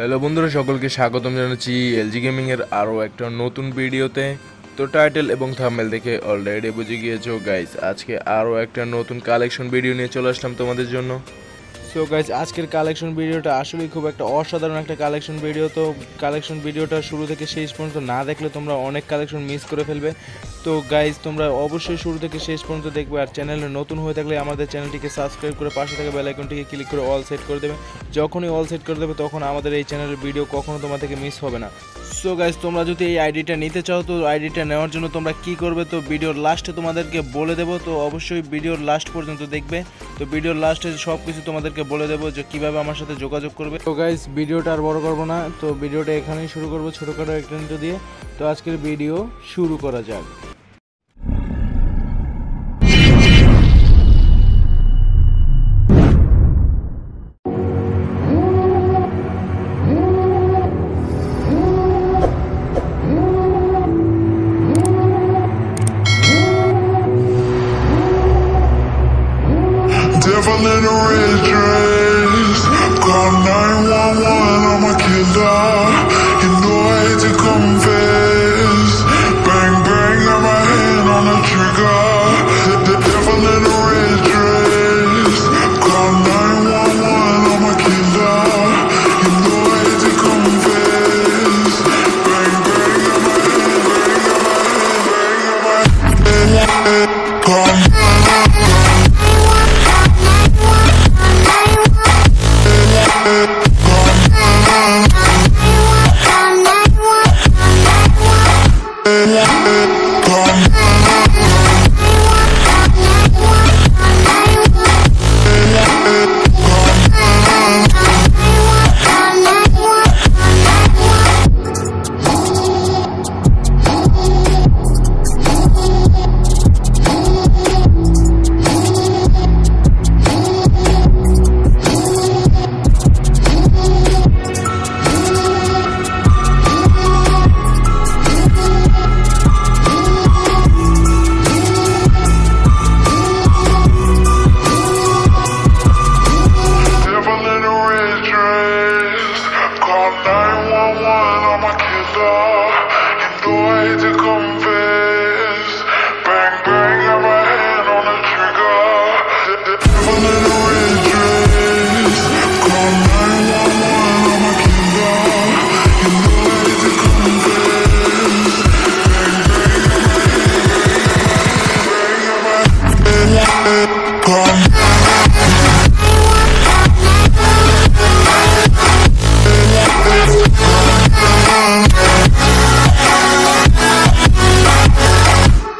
Hello বন্ধুরা, সকলকে স্বাগতম জানাচ্ছি এলজি গেমিং এর আরও একটা নতুন ভিডিওতে। তো টাইটেল এবং থামেল দেখে অলরেডি বুঝে গিয়েছো গাইস আজকে আরও একটা নতুন কালেকশন ভিডিও নিয়ে চলে আসলাম তোমাদের জন্য। সো গাইজ আজকের কালেকশন ভিডিওটা আসলে খুব একটা অসাধারণ একটা কালেকশন ভিডিও তো কালেকশন ভিডিওটা শুরু থেকে শেষ পর্যন্ত না দেখলে তোমরা অনেক কালেকশন মিস করে ফেলবে। তো গাইজ তোমরা অবশ্যই শুরু থেকে শেষ পর্যন্ত দেখবে আর চ্যানেলে নতুন হয়ে থাকলে আমাদের চ্যানেলটিকে সাবস্ক্রাইব করে পাশে থাকা বেল আইকনটিকে ক্লিক করে অল সেট করে দেবে। যখনই অল সেট করে দেবে, তখন আমাদের এই চ্যানেলের ভিডিও কখনো তোমার থেকে মিস হবে না। সো গাইজ তোমরা যদি এই আইডিটা নিতে চাও, তো আইডিটা নেওয়ার জন্য তোমরা কি করবে? তো ভিডিওর লাস্টে তোমাদেরকে বলে দেবো, তো অবশ্যই ভিডিওর লাস্ট পর্যন্ত দেখবে। তো ভিডিওর লাস্টে সব কিছু তোমাদেরকে বলে দেবো যে কীভাবে আমার সাথে যোগাযোগ করবে। তো গাইজ ভিডিওটা আর বড় করব না। তো ভিডিওটা এখানেই শুরু করব ছোটোখাটো একটা দিয়ে। তো আজকের ভিডিও শুরু করা যাক। Devil red dress. Call 911, I'm a killer. You know I hate to confess. Bang, bang, got my hand on the trigger.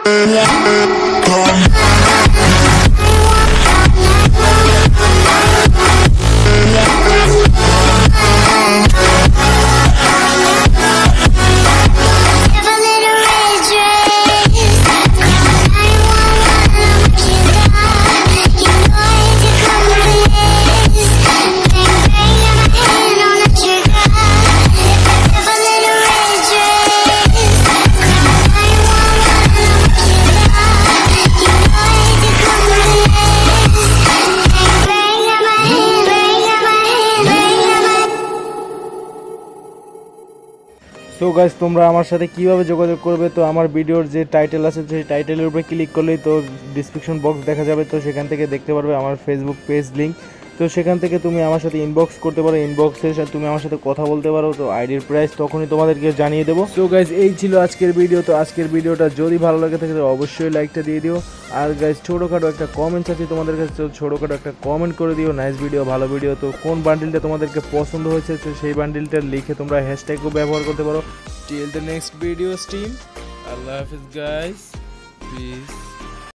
Yeah. So guys তোমরা আমার সাথে কীভাবে যোগাযোগ করবে? তো আমার ভিডিওর যে টাইটেল আছে, সেই টাইটেলের উপরে ক্লিক করলেই তো ডিসক্রিপশন বক্স দেখা যাবে। তো সেখান থেকে দেখতে পারবে আমার ফেসবুক পেজ লিঙ্ক তো সেখান থেকে তুমি আমার সাথে ইনবক্স করতে পারো ইনবক্সে তুমি আমার সাথে কথা বলতে পারো, তো আইডির প্রাইস তখনই তোমাদেরকে জানিয়ে দেবো। তো গাইজ এই ছিল আজকের ভিডিও তো আজকের ভিডিওটা যদি ভালো লাগে থাকে তো অবশ্যই লাইকটা দিয়ে দিও। আর গাইজ ছোটোখাটো একটা কমেন্টস আছে তোমাদের কাছে, তো ছোটোখাটো একটা কমেন্ট করে দিও। নাইস ভিডিও ভালো ভিডিও তো কোন বান্ডিলটা তোমাদেরকে পছন্দ হয়েছে, তো সেই বান্ডিলটা লিখে তোমরা হ্যাশট্যাগও ব্যবহার করতে পারো। টিল দ্য নেক্সট ভিডিও স্টিম আল্লাহ হাফিজ গাইজ পিস